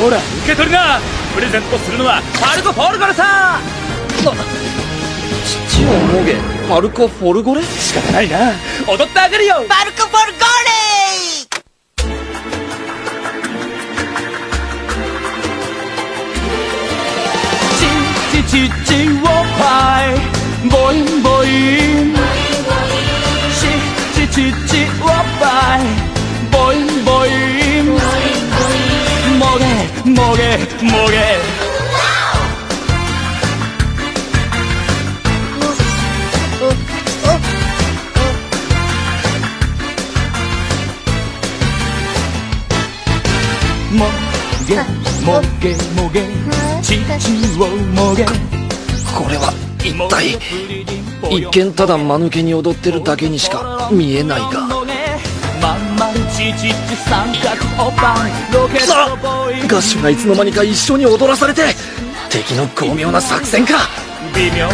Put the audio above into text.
ほら受け取りな。プレゼントするのはパルコ・フォルゴレさ父をもげパルコ・フォルゴレ？仕方ないな。踊ってあげるよ。パルコ・フォルゴチチチチウォパイ。ボインボイン。チチチチウォパイもげもげ。もげもげもげ。ちちをもげ。これは一体。一見ただ間抜けに踊ってるだけにしか見えないが。まるちちち三角おぱんロケットボーイ。ガッシュがいつの間にか一緒に踊らされて敵の巧妙な作戦か。微妙に